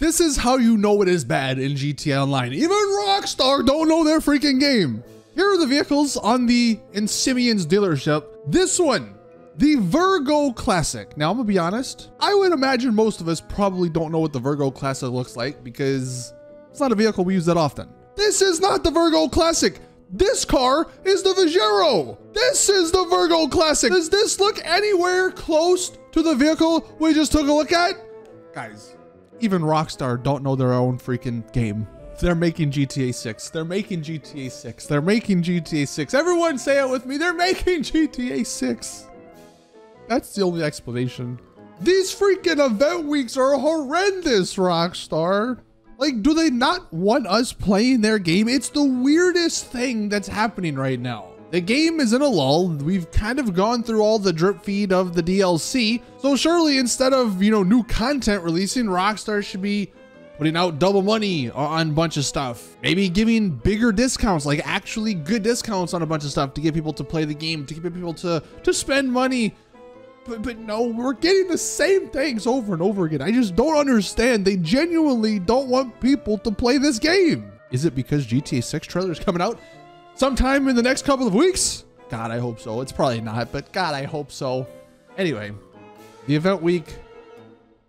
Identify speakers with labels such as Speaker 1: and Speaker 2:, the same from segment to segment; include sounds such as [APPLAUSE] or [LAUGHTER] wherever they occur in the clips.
Speaker 1: This is how you know it is bad in GTA Online. Even Rockstar don't know their freaking game. Here are the vehicles on the Ensymians dealership. This one, the Virgo Classic. Now, I'm gonna be honest. I would imagine most of us probably don't know what the Virgo Classic looks like because it's not a vehicle we use that often. This is not the Virgo Classic. This car is the Vigero. This is the Virgo Classic. Does this look anywhere close to the vehicle we just took a look at? Guys, even Rockstar don't know their own freaking game. They're making GTA 6. They're making GTA 6. They're making GTA 6. Everyone say it with me. They're making GTA 6. That's the only explanation. These freaking event weeks are horrendous, Rockstar. Like, do they not want us playing their game? It's the weirdest thing that's happening right now. The game is in a lull. We've kind of gone through all the drip feed of the DLC. So surely instead of, you know, new content releasing, Rockstar should be putting out double money on a bunch of stuff. Maybe giving bigger discounts, like actually good discounts on a bunch of stuff to get people to play the game, to get people to, to spend money but, but no, we're getting the same things over and over again. I just don't understand. They genuinely don't want people to play this game. Is it because GTA 6 trailer is coming out sometime in the next couple of weeks? God, I hope so. It's probably not, but God, I hope so. Anyway, the event week,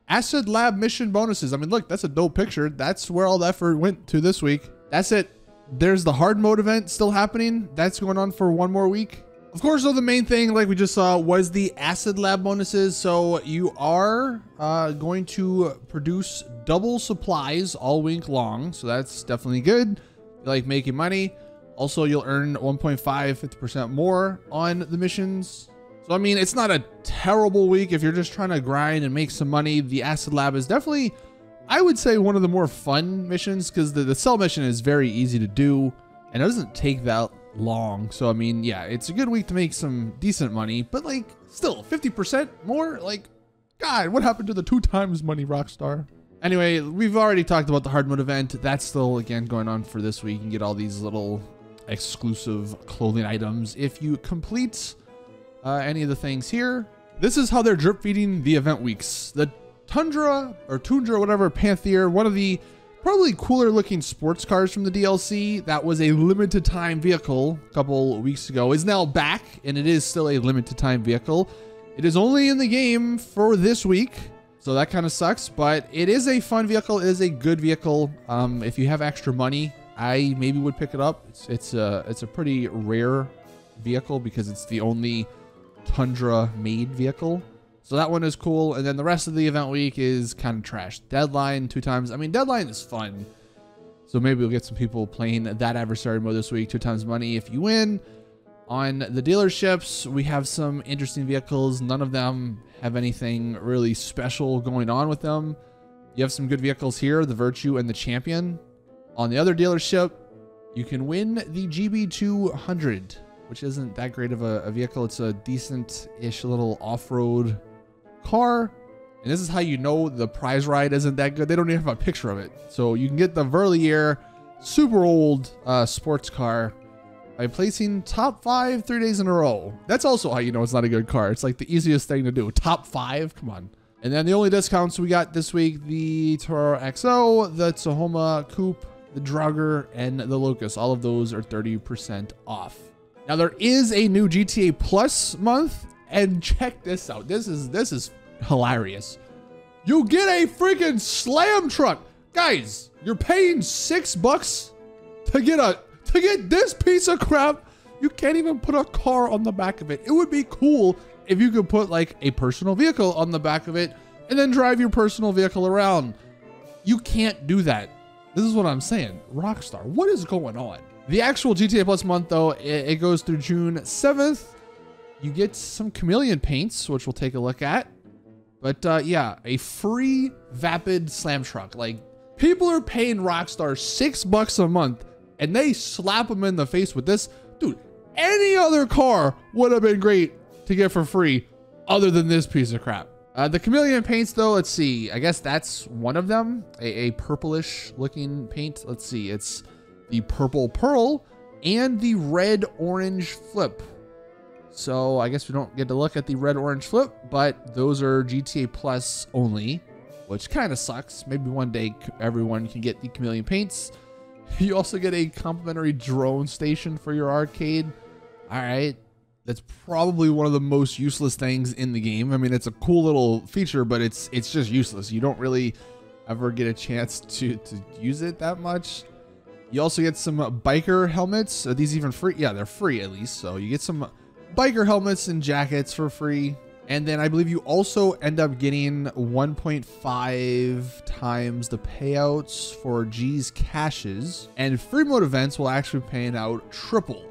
Speaker 1: Acid Lab mission bonuses. I mean, look, that's a dope picture. That's where all the effort went to this week. That's it. There's the hard mode event still happening. That's going on for one more week. Of course, though, the main thing, like we just saw, was the Acid Lab bonuses. So you are uh, going to produce double supplies all week long. So that's definitely good. You like making money. Also, you'll earn 1.5, 50% more on the missions. So, I mean, it's not a terrible week if you're just trying to grind and make some money. The Acid Lab is definitely, I would say, one of the more fun missions because the, the cell mission is very easy to do and it doesn't take that long. So I mean, yeah, it's a good week to make some decent money, but like still 50% more? Like, God, what happened to the two times money Rockstar? Anyway, we've already talked about the hard mode event. That's still again going on for this week. You can get all these little exclusive clothing items if you complete uh, any of the things here. This is how they're drip feeding the event weeks. The Toundra or Toundra, whatever, Panther, one of the probably cooler looking sports cars from the DLC that was a limited time vehicle a couple weeks ago is now back and it is still a limited time vehicle. It is only in the game for this week. So that kind of sucks, but it is a fun vehicle. It is a good vehicle. Um, if you have extra money, I maybe would pick it up. It's, it's a it's a pretty rare vehicle because it's the only Toundra made vehicle. So that one is cool. And then the rest of the event week is kind of trash. Deadline two times. I mean, Deadline is fun. So maybe we'll get some people playing that adversary mode this week. Two times money if you win. On the dealerships, we have some interesting vehicles. None of them have anything really special going on with them. You have some good vehicles here, the Virtue and the Champion. On the other dealership, you can win the GB200, which isn't that great of a, a vehicle. It's a decent-ish little off-road car. And this is how you know the prize ride isn't that good. They don't even have a picture of it. So you can get the Verlier super old uh, sports car by placing top five three days in a row. That's also how you know it's not a good car. It's like the easiest thing to do. Top five, come on. And then the only discounts we got this week, the Torero XO, the Tahoma Coupe, the Draugur, and the Locust. All of those are 30% off. Now there is a new GTA Plus month and check this out. This is this is hilarious. You get a freaking slam truck. Guys, you're paying six bucks to get a to get this piece of crap. You can't even put a car on the back of it. It would be cool if you could put like a personal vehicle on the back of it and then drive your personal vehicle around. You can't do that. This is what I'm saying. Rockstar, what is going on? The actual GTA Plus month, though, it, it goes through June 7th you get some chameleon paints, which we'll take a look at. But uh, yeah, a free Vapid Slam Truck. Like, people are paying Rockstar six bucks a month and they slap them in the face with this. Dude, any other car would have been great to get for free other than this piece of crap. Uh, the chameleon paints, though, let's see. I guess that's one of them. A, a purplish looking paint. Let's see. It's the purple pearl and the red orange flip. So I guess we don't get to look at the red orange flip, but those are GTA Plus only. which kind of sucks. Maybe one day everyone can get the chameleon paints. [LAUGHS] You also get a complimentary drone station for your arcade. All right. That's probably one of the most useless things in the game. I mean, it's a cool little feature, but it's it's just useless. You don't really ever get a chance to to use it that much. You also get some biker helmets. Are these even free? Yeah, they're free at least. So you get some biker helmets and jackets for free. And then I believe you also end up getting 1.5 times the payouts for G's caches. And free mode events will actually pay out triple.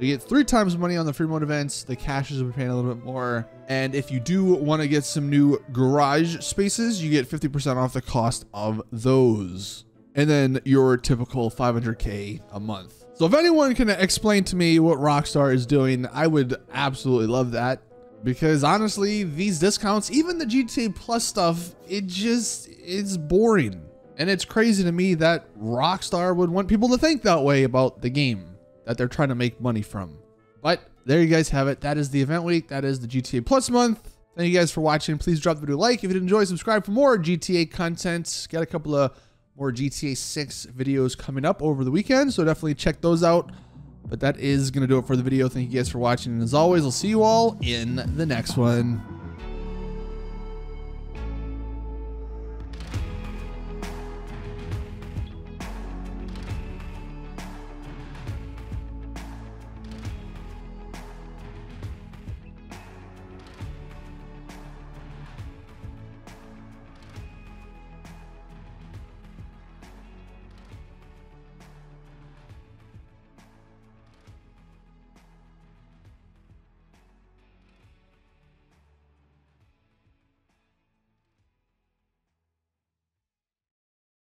Speaker 1: So you get three times money on the free mode events. The caches will be paying a little bit more. And if you do want to get some new garage spaces, you get 50% off the cost of those. And then your typical 500k a month. So if anyone can explain to me what Rockstar is doing, I would absolutely love that because honestly, these discounts, even the GTA Plus stuff, it just it's boring. And it's crazy to me that Rockstar would want people to think that way about the game that they're trying to make money from. But there you guys have it. That is the event week. That is the GTA Plus month. Thank you guys for watching. Please drop the video like if you enjoy. Subscribe for more GTA content. Got a couple of more GTA 6 videos coming up over the weekend, so definitely check those out. But that is going to do it for the video. Thank you guys for watching. And as always, I'll see you all in the next one.